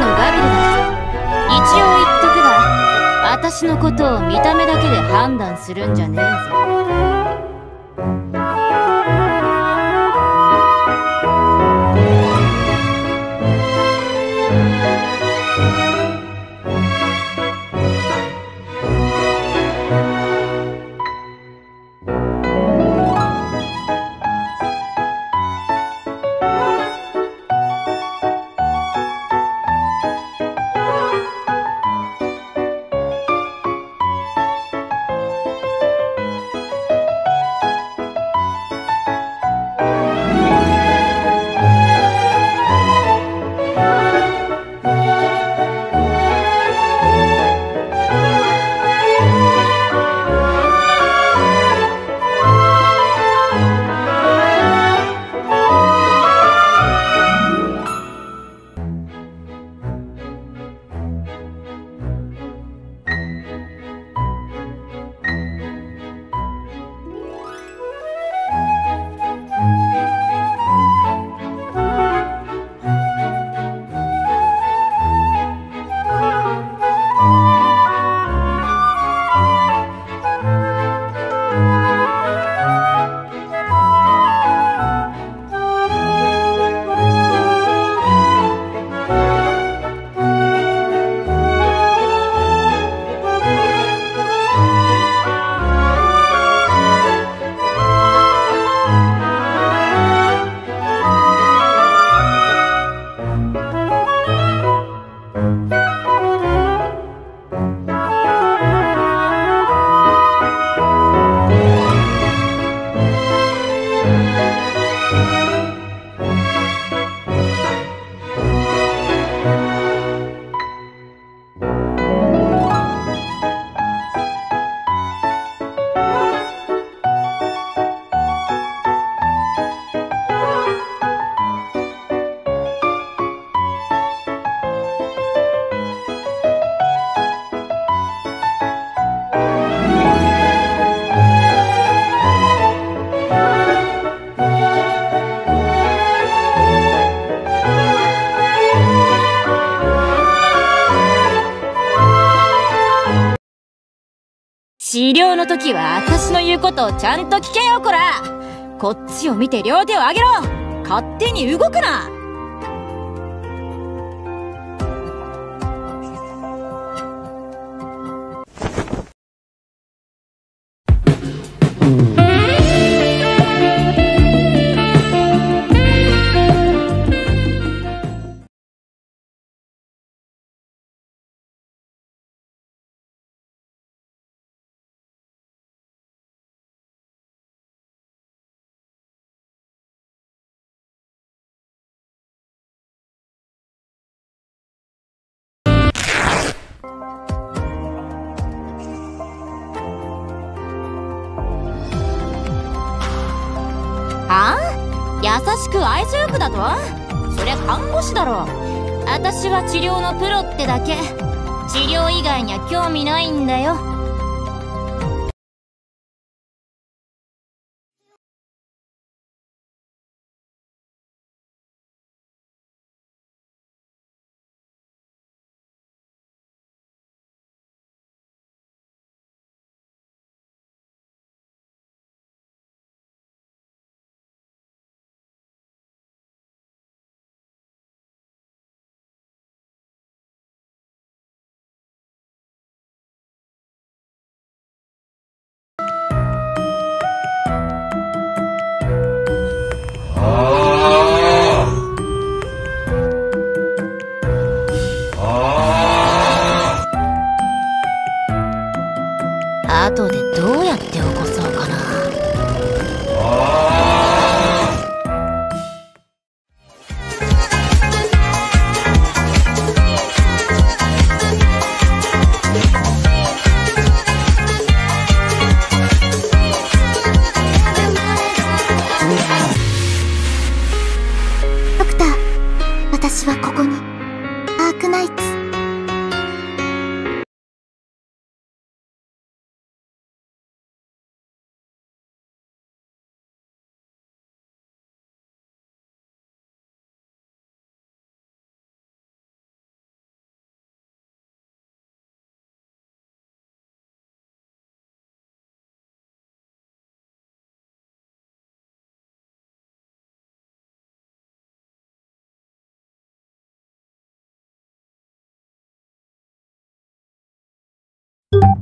のガビルだ一応言っとくが私のことを見た目だけで判断するんじゃねえぞ。治療の時は私の言うことをちゃんと聞けよこら。こっちを見て両手を上げろ。勝手に動くな。しく愛想よくだと？そりゃ看護師だろ。私は治療のプロってだけ。治療以外には興味ないんだよ。後でどうやって起こそうかなドクター、私はここに、アークナイツ。う